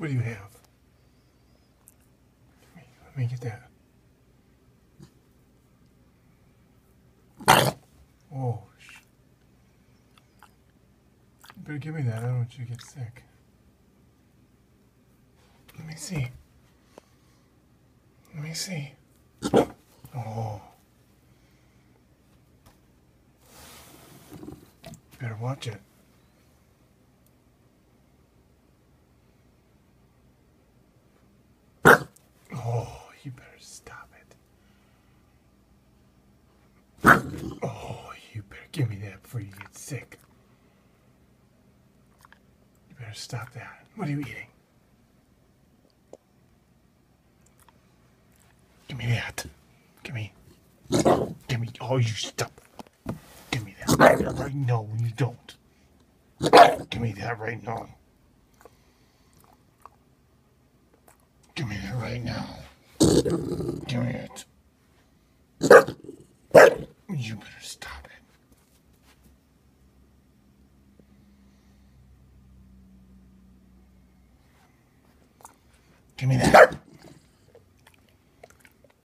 What do you have? Let me, let me get that. Oh, you better give me that. I don't want you to get sick. Let me see. Let me see. Oh. Better watch it. Oh, you better stop it. Oh, you better give me that before you get sick. You better stop that. What are you eating? Give me that. Give me. Give me. Oh, you stop. Give me that right now. You don't. Give me that right now. Give me that right now. It. You better stop it. Give me that.